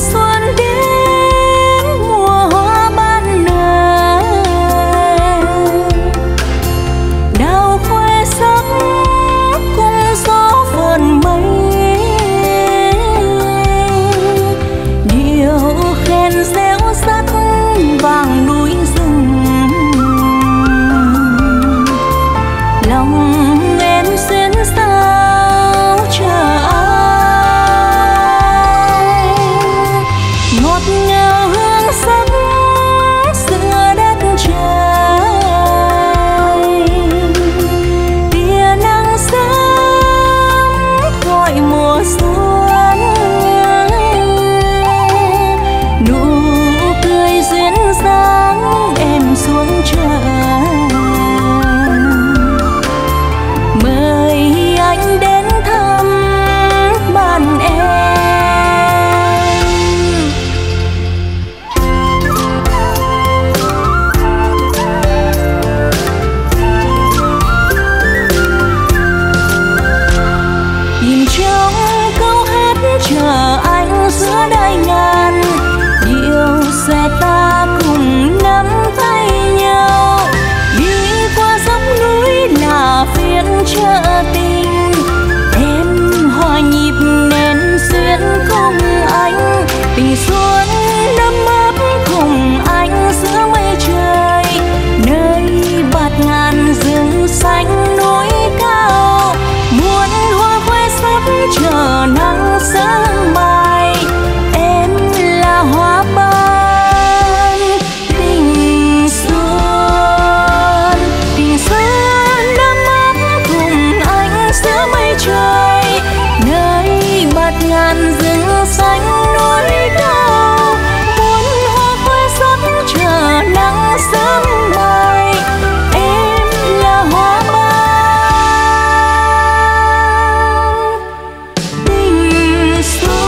nó the